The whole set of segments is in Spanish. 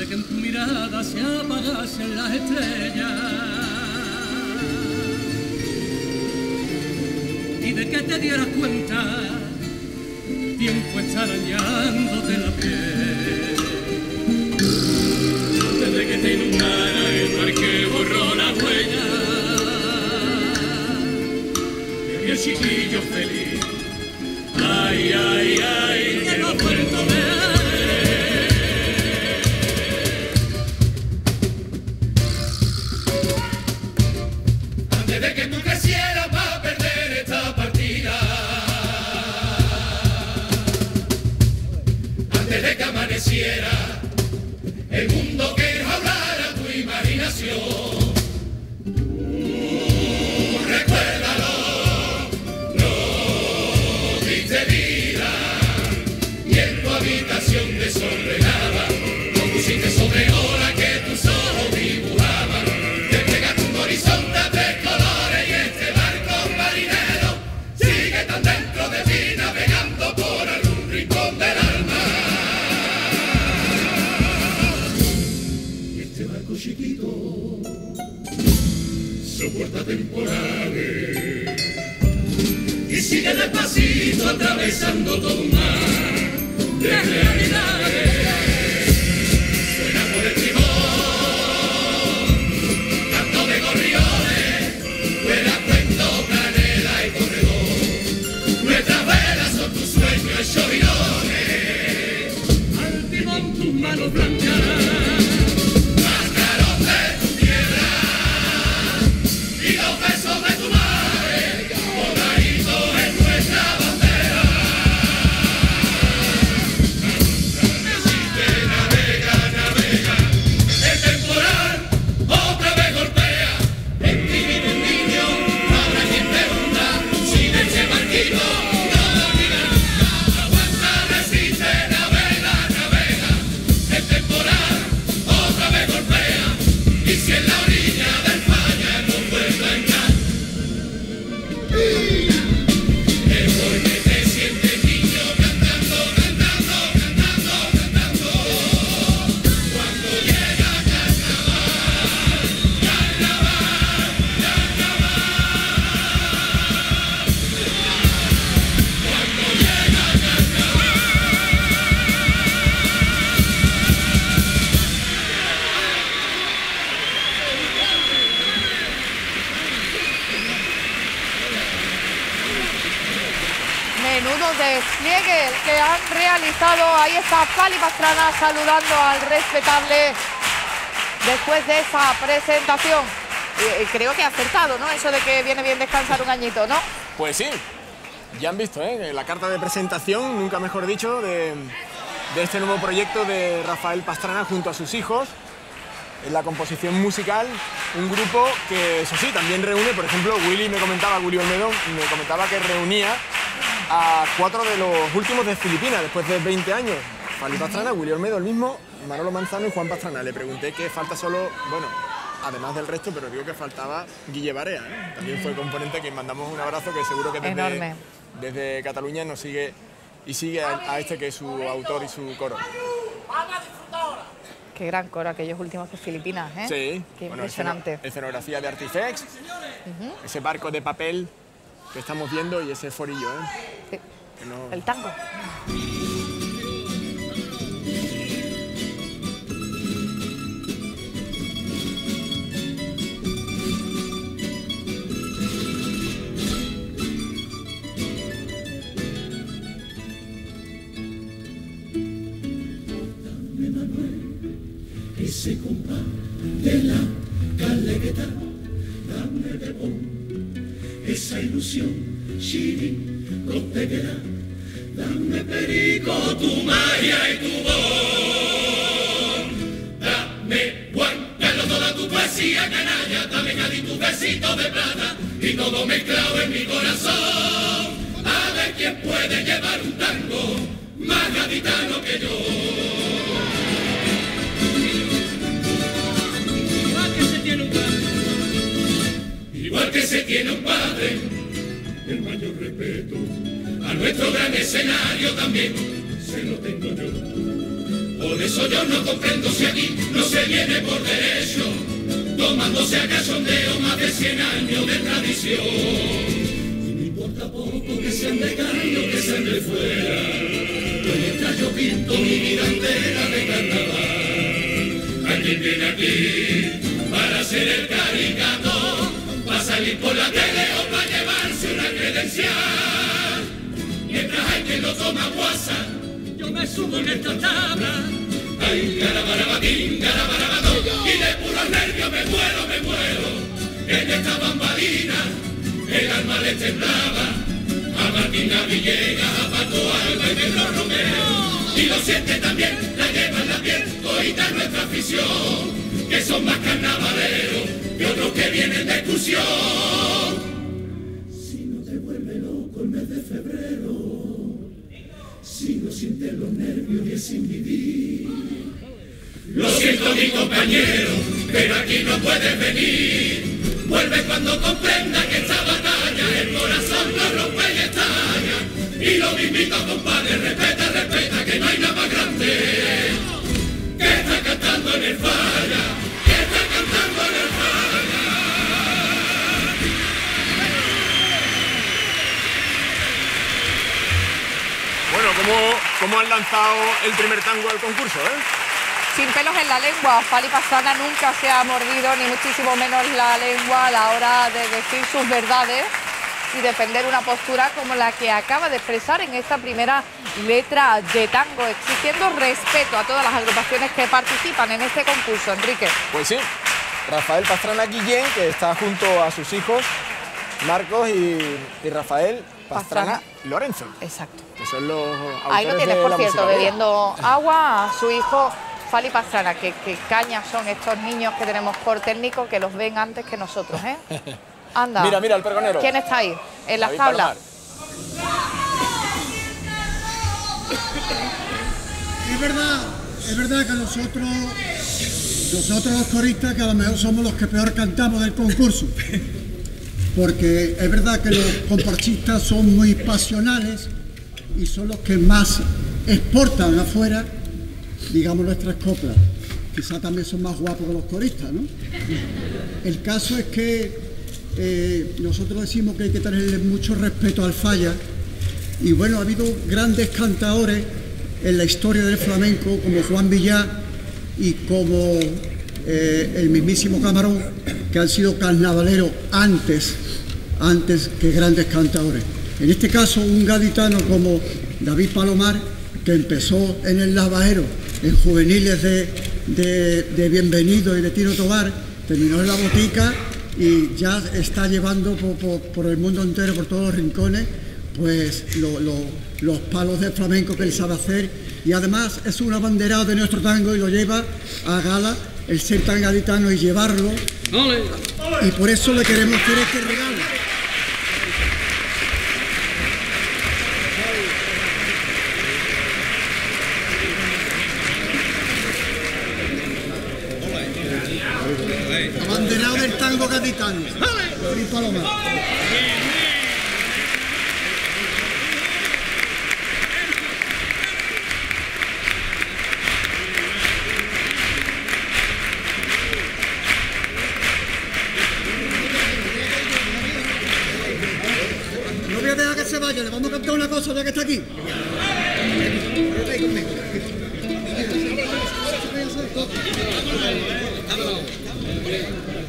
Desde que en tu mirada se apagasen las estrellas y de que te dieras cuenta, tiempo está arañándote la piel. Desde que te inundara el mar que borró la huella de aquel chiquillo feliz. Ay, ay, ay, que no ha vuelto temporales y sigue despacito atravesando todo un mar de realidades. Que han realizado. Ahí está Pali Pastrana saludando al respetable después de esa presentación. Eh, eh, creo que ha acertado, ¿no? Eso de que viene bien descansar un añito, ¿no? Pues sí, ya han visto, ¿eh? La carta de presentación, nunca mejor dicho, de, de este nuevo proyecto de Rafael Pastrana junto a sus hijos. En la composición musical, un grupo que, eso sí, también reúne, por ejemplo, Willy me comentaba, Willy Olmedo, me comentaba que reunía a cuatro de los últimos de Filipinas, después de 20 años. Fali Pastrana, Willy Olmedo, el mismo, Manolo Manzano y Juan Pastrana. Le pregunté qué falta solo, bueno, además del resto, pero digo que faltaba Guille Barea. ¿eh? También fue componente que mandamos un abrazo que seguro que desde, Cataluña nos sigue y sigue a, a este que es su autor y su coro. Qué gran coro aquellos últimos de Filipinas, ¿eh? Sí, Qué bueno, impresionante. esceno- escenografía de Artifex, ese barco de papel que estamos viendo y ese forillo, ¿eh? Sí. Que no- El tango. ese compás de la caleta, dame de bon, esa ilusión, Chiri, costeguera, dame perico, tu magia y tu voz, dame Juan Carlos toda tu poesía canalla, dame Cádiz tu besito de plata, y todo mezclado en mi corazón. A ver quién puede llevar un tango más gaditano que yo. Igual que se tiene un padre, igual que se tiene un padre, el mayor a nuestro gran escenario también se lo tengo yo. Por eso yo no comprendo si aquí no se viene por derecho, tomándose a cachondeo más de 100 años de tradición. Y no importa poco que sean de caño, que sean de fuera, mientras yo pinto mi vida entera de carnaval. Hay quien viene aquí para ser el caricato, para salir por la tele o para llevarse una credencial. Yo me subo en esta tabla. Ay, garabarabatín, garabarabadó, y de puros nervios me muero, me muero. En esta bambalina, el alma le temblaba. A Martina Villegas, a Paco Alba y Pedro Romero. Y lo siente también, la lleva en la piel, oída nuestra afición. Que son más carnavaleros que otros que vienen de excursión. Si no te vuelve loco el mes de febrero, si no sientes los nervios es sin vivir. Lo siento mi compañero, pero aquí no puedes venir. Vuelve cuando comprenda que esta batalla el corazón no rompe y estalla. Y lo mismito compadre, respeta, respeta, que no hay nada más grande. ¿Cómo, han lanzado el primer tango al concurso, eh? Sin pelos en la lengua, Fali Pastrana nunca se ha mordido, ni muchísimo menos la lengua a la hora de decir sus verdades y defender una postura como la que acaba de expresar en esta primera letra de tango, exigiendo respeto a todas las agrupaciones que participan en este concurso, Enrique. Pues sí, Rafael Pastrana Guillén, que está junto a sus hijos, Marcos y, y Rafael Pastrana, Pastrana. Lorenzo, Exacto. que son los Ahí lo tienes, por cierto, bebiendo agua a su hijo Fali Pastrana, que, que cañas son estos niños que tenemos por técnico que los ven antes que nosotros, ¿eh? Anda. Mira, mira, el pregonero. ¿Quién está ahí? En las David tablas. Palomar. Es verdad, es verdad que nosotros, nosotros los coristas, que a lo mejor somos los que peor cantamos del concurso. Porque es verdad que los comparsistas son muy pasionales y son los que más exportan afuera, digamos, nuestras coplas. Quizá también son más guapos que los coristas, ¿no? El caso es que eh, nosotros decimos que hay que tenerle mucho respeto al falla y bueno, ha habido grandes cantadores en la historia del flamenco como Juan Villá y como eh, el mismísimo Camarón, que han sido carnavaleros antes, antes que grandes cantadores. En este caso, un gaditano como David Palomar, que empezó en el lavajero, en juveniles de, de- Bienvenido y de Tino Tobar, terminó en la botica y ya está llevando por, por- el mundo entero, por todos los rincones, pues lo- lo- los palos de flamenco que él sabe hacer y además es un abanderado de nuestro tango y lo lleva a gala el ser tan gaditano y llevarlo y por eso le queremos hacer este regalo. Abanderado del tango gaditano. David Palomar. No voy a dejar que se vaya, le vamos a cantar una cosa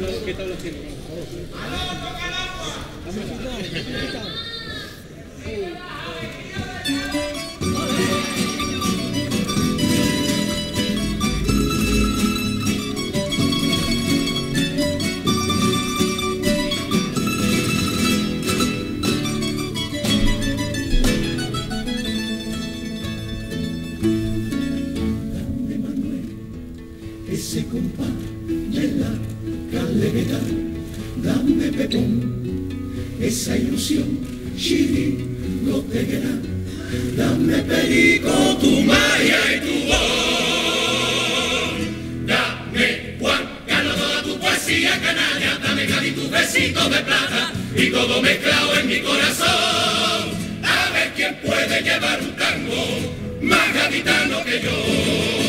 ya que está aquí. Esa ilusión, Chiri, goteguera, dame perico tu magia y tu voz. Dame Juan, gano toda tu poesía canalla, dame Cádiz tus besitos de plata y todo mezclado en mi corazón. A ver quién puede llevar un tango más gaditano que yo.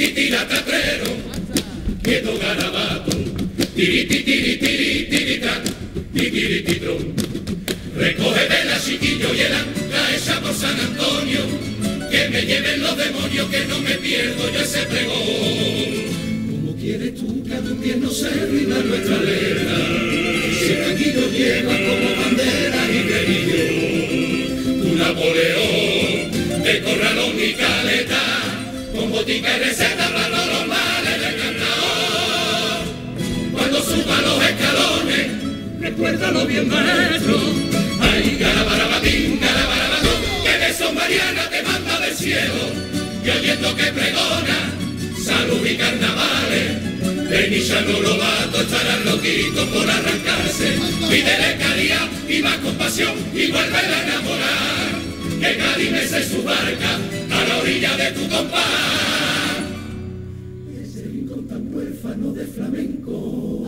Tiriti tira tatrero, quedo garabato, tiriti tiri tiri tirita, tiriti tron. Recoge de la chiquillo y el ancla esa por San Antonio, que me lleven los demonios, que no me pierdo yo ese pregón. ¿Cómo quieres tú que a un pie no se rinda nuestra letra? Si tranquilo lleva como bandera y un Napoleón de corralón y caleta, botica y receta todos los males del cantador. Cuando suba los escalones, recuérdalo bien maestro. Ay, garabarabatín, garabarabatón, que de esos Mariana te manda del cielo. Y oyendo que pregona, salud y carnavales. En Ishano Lobato estarán loquitos por arrancarse. Pídele caridad y más compasión y vuelve a enamorar. Que Cádiz mece su barca a la orilla de tu compás. Ese rincón tan huérfano de flamenco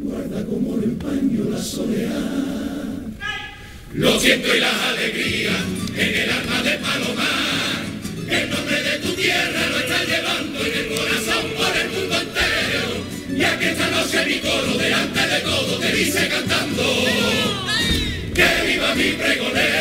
guarda como el paño la soleá. Lo siento y las alegrías en el alma de Palomar. El nombre de tu tierra lo está llevando en el corazón por el mundo entero. Ya que esta noche mi coro delante de todo te dice cantando. Que viva mi pregonero,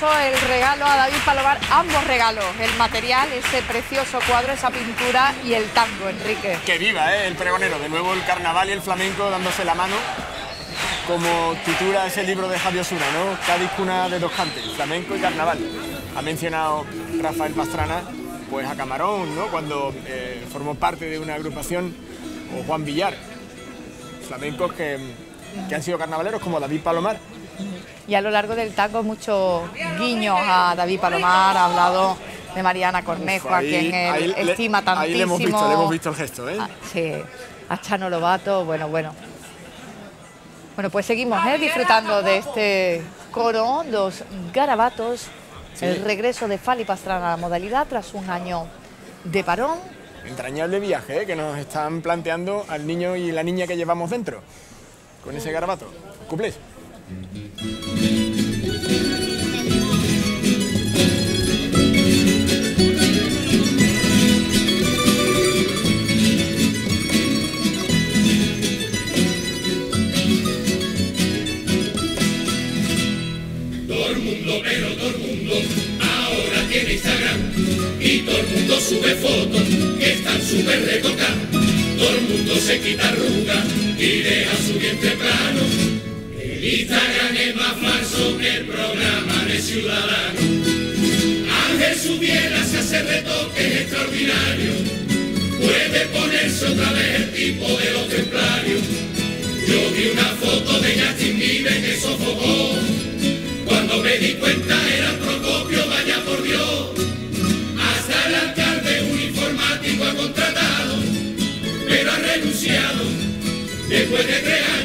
el regalo a David Palomar, ambos regalos, el material, ese precioso cuadro, esa pintura y el tango, Enrique. Que viva ¿eh? el pregonero, de nuevo el carnaval y el flamenco dándose la mano, como titula ese libro de Javier Osuna, ¿no? Cádiz cuna de dos cantes, flamenco y carnaval. Ha mencionado Rafael Pastrana, pues a Camarón, ¿no? Cuando eh, formó parte de una agrupación, o Juan Villar, flamencos que, que han sido carnavaleros como David Palomar. Y a lo largo del tango muchos guiños a David Palomar, ha hablado de Mariana Cornejo, a Ahí- quien él ahí le- estima tantísimo. Ahí le hemos visto, le hemos visto el gesto, ¿eh? Ah, sí, a Chano Lobato, bueno, bueno. Bueno, pues seguimos ¿eh? disfrutando de este coro, los garabatos, el regreso de Fali Pastrana a la modalidad tras un año de parón. Entrañable viaje ¿eh? que nos están planteando al niño y la niña que llevamos dentro, con ese garabato. ¿Cumples? Todo el mundo, pero todo el mundo ahora tiene Instagram y todo el mundo sube fotos que están súper retocadas. Todo el mundo se quita arrugas y deja su vientre plano. Instagram es más falso que el programa de Ciudadanos. Ángel Subiera se hace retoques extraordinarios. Puede ponerse otra vez el tipo de los templarios. Yo vi una foto de Justin Bieber que sofocó. Cuando me di cuenta era Procopio, vaya por Dios. Hasta el alcalde un informático ha contratado, pero ha renunciado después de tres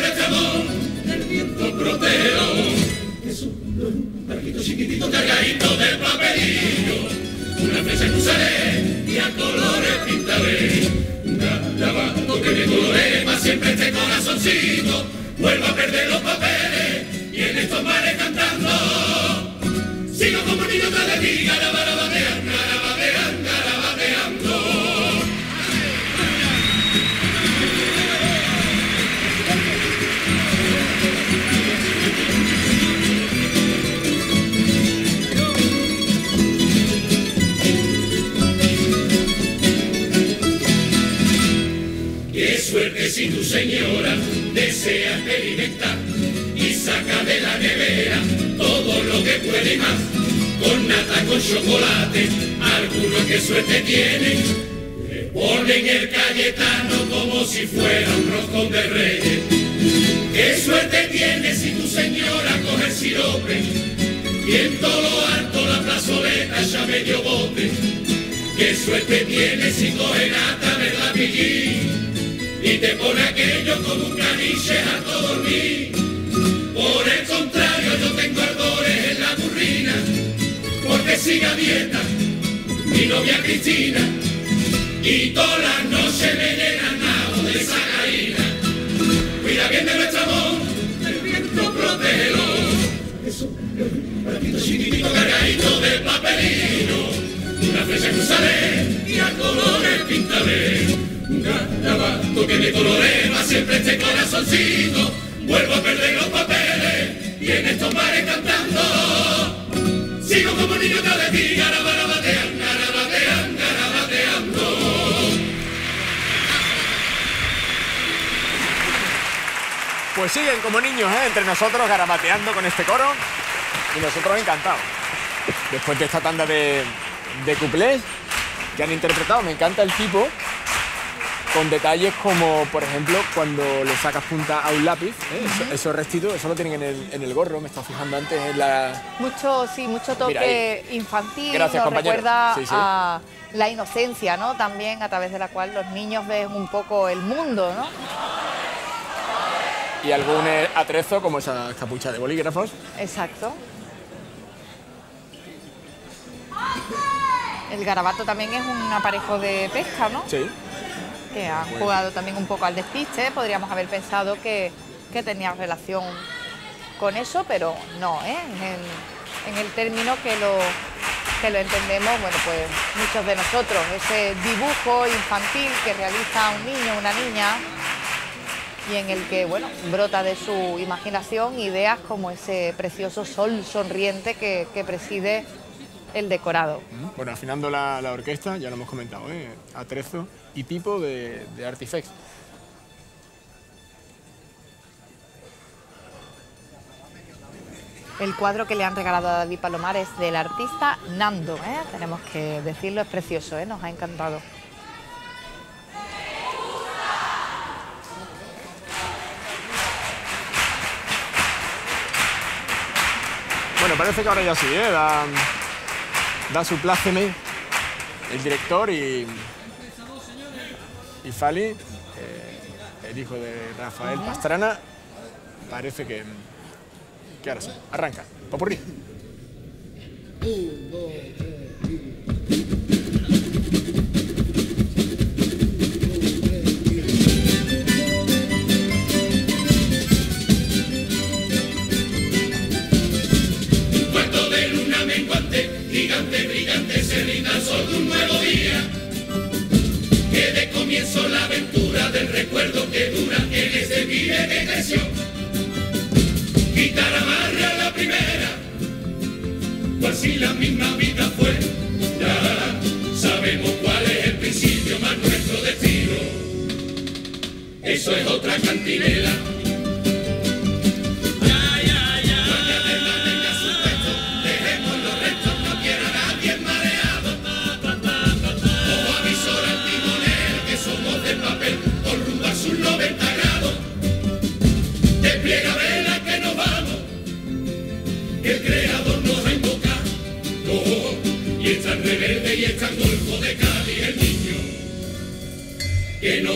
de Chamón, el viento protero. Es un barquito chiquitito cargadito de papelillo. Una flecha que usaré y a colores pintaré. Garabato que me coloré para siempre este corazoncito. Vuelvo a perder los papeles si tu señora desea experimentar y saca de la nevera todo lo que puede más. Con nata, con chocolate, algunos que suerte tienen. Le ponen el cayetano como si fuera un roscón de reyes. Qué suerte tiene si tu señora coge sirope y en todo lo alto la plazoleta ya medio bote. Qué suerte tiene si coge nata, ¿verdad, Pillín? Y te pone aquello como un caniche a todo dormir. Por el contrario, yo tengo ardores en la burrina, porque sigue a dieta mi novia Cristina. Y todas las noches me llenan nabo de esa gallina. Cuida bien de nuestro amor, el viento protégelo. Eso, ratito chiquitito cargadito de papelino. Una flecha cruzaré y a colores pintaré. Garabato que me colorema siempre este corazoncito. Vuelvo a perder los papeles y en estos mares cantando. Sigo como niño cada día, garabatean, garabatean, garabateando. Pues siguen como niños, ¿eh? entre nosotros, garabateando con este coro. Y nosotros encantados. Después de esta tanda de, de cuplés que han interpretado, me encanta el tipo con detalles como, por ejemplo, cuando le sacas punta a un lápiz, ¿eh? Eso- esos restitos, eso lo tienen en el, en el gorro, me estaba fijando antes en la... Mucho, sí, mucho toque Mira infantil, Gracias, nos recuerda Sí, sí. a la inocencia, ¿no? También a través de la cual los niños ven un poco el mundo, ¿no? Y algún eh, atrezo como esa capucha de bolígrafos. Exacto. El garabato también es un aparejo de pesca, ¿no? Sí. Que han jugado también un poco al despiste. Podríamos haber pensado que, que tenía relación con eso, pero no, ¿eh? En el, en el término que lo, que lo entendemos, bueno, pues muchos de nosotros, ese dibujo infantil que realiza un niño, una niña, y en el que, bueno, brota de su imaginación ideas como ese precioso sol sonriente que, que preside el decorado. Bueno, afinando la, la orquesta, ya lo hemos comentado, ¿eh? Atrezo y Pipo de, de Artifex. El cuadro que le han regalado a David Palomares del artista Nando, ¿eh? tenemos que decirlo, es precioso, ¿eh? nos ha encantado. Bueno, parece que ahora ya sí, ¿eh? Da su pláceme el director y, y Fali, eh, el hijo de Rafael Pastrana, parece que, que ahora sí. Arranca. Popurrí.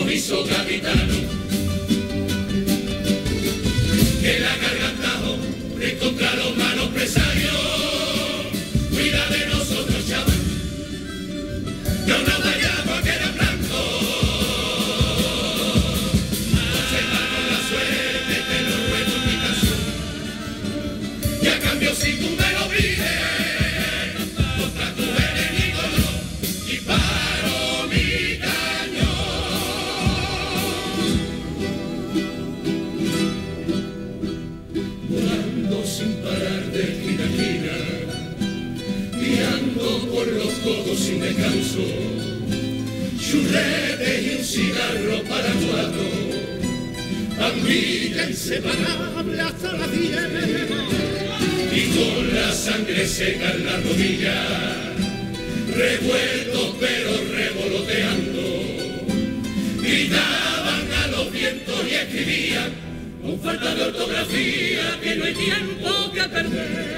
Nos hizo capitano. Sin descanso, churrete y un cigarro para cuatro, Bandilla inseparable hasta la diez. Y con la sangre seca en la rodilla, revueltos pero revoloteando, gritaban a los vientos y escribían con falta de ortografía que no hay tiempo que perder.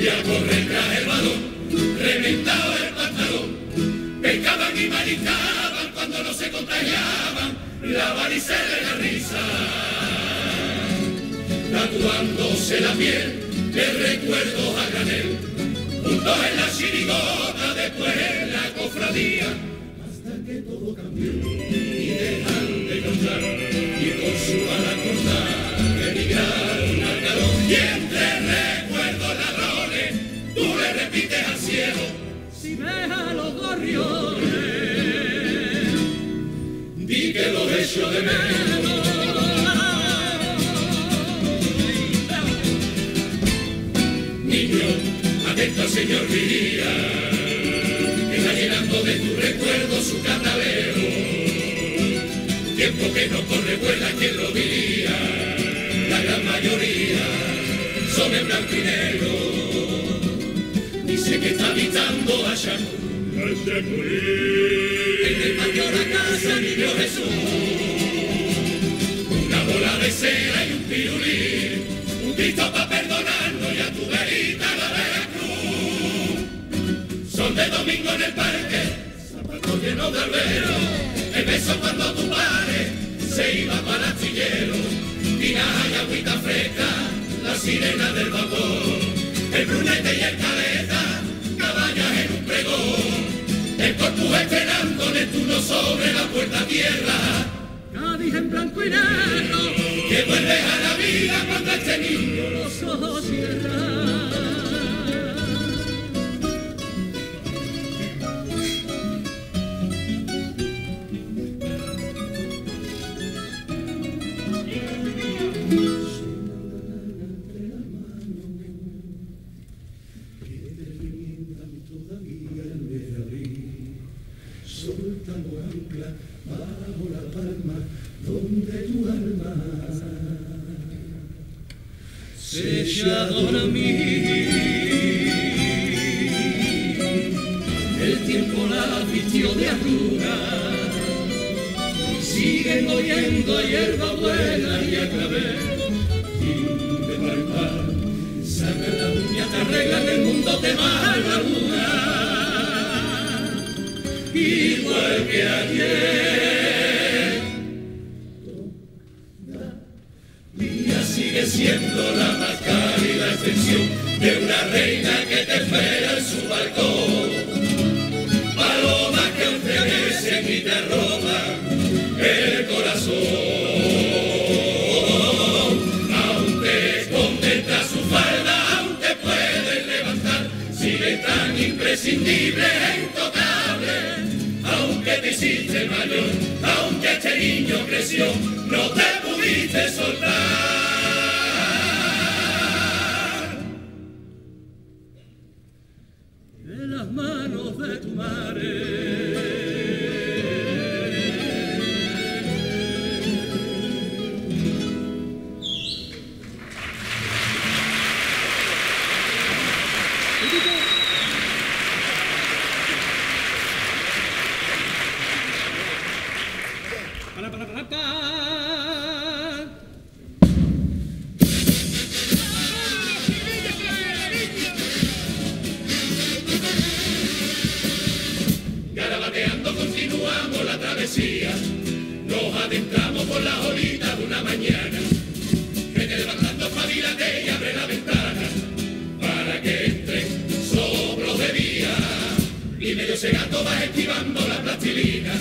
Y a correr tras el balón, reventaba el pantalón, pescaban y mariscaban cuando no se contagiaban la varicela y la risa tatuándose la piel de recuerdos a granel, juntos en la chirigota, después en la cofradía, hasta que todo cambió y dejan de cantar y con su bala si ves a los gorriones di que los echo de menos niño, atento señor diría, que está llenando de tu recuerdo su catalero. Tiempo que no corre vuela quien lo diría, la gran mayoría son en blanco y negro. Que está habitando allá. En el patio la casa niño Jesús, una bola de cera y un pirulín, un grito para perdonarnos y a tu verita la Veracruz. Son de domingo en el parque, zapatos llenos de albero, el beso cuando tu padre se iba para el astillero, tinaja y agüita fresca, la sirena del vapor, el brunete Corpus esperando Neptuno sobre la puerta tierra. Cádiz en blanco y negro. Que vuelves a la vida cuando este niño los ojos cierra. Se echa a dormir. El tiempo la vistió de arruga, siguen oyendo a hierba buena y a clavel, y de par en par, sacan la uña, te arreglan el mundo, te la luna igual que ayer. Día sigue siendo la de una reina que te espera en su balcón. Palomas que mecen y te roban el corazón. Aún te su falda, aún te pueden levantar. Sigue tan imprescindible e intocable aunque te hiciste mayor, aunque este niño creció, Medio cegando vas esquivando la plastilina,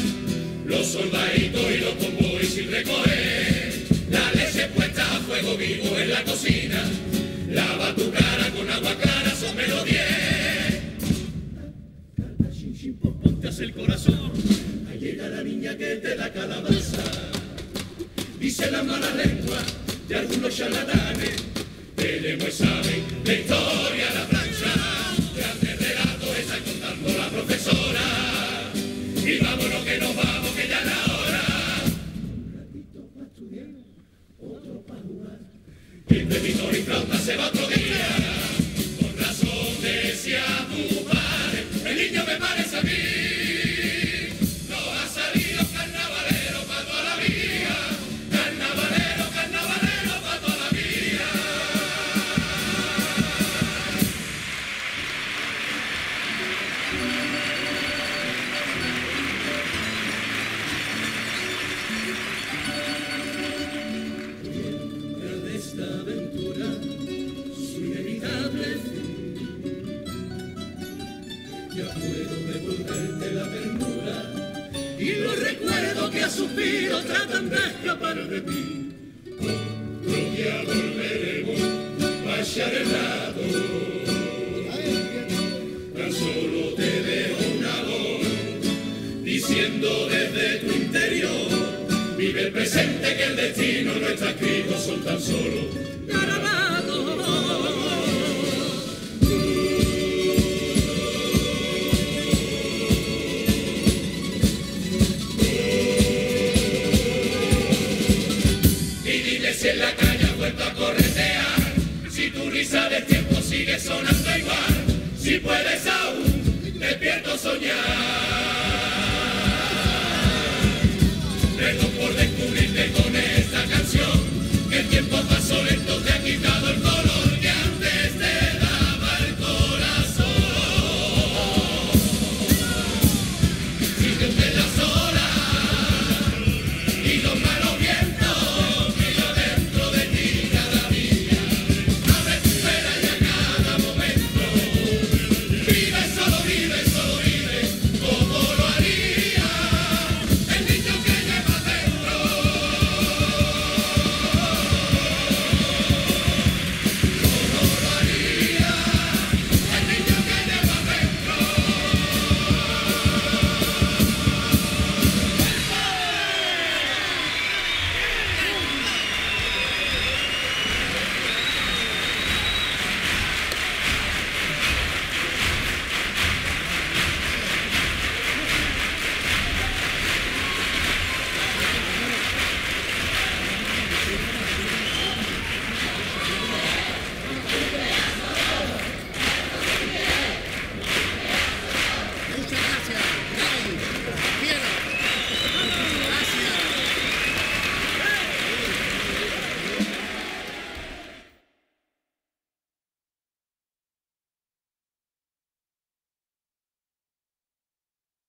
los soldaditos y los convoys sin recoger. La leche puesta a fuego vivo en la cocina, lava tu cara con agua clara, son menos diez. Chin, chin, pom, pom, te hace el corazón. Ahí llega la niña que te da calabaza. Dice la mala lengua de algunos charlatanes. Tenemos y saben la historia la Y vámonos que nos vamos, que ya es la hora. Un ratito para estudiar, otro para jugar. El previsor y flauta se va en la calle has vuelto a corretear, si tu risa de tiempo sigue sonando igual, si puedes aún, despierto soñar.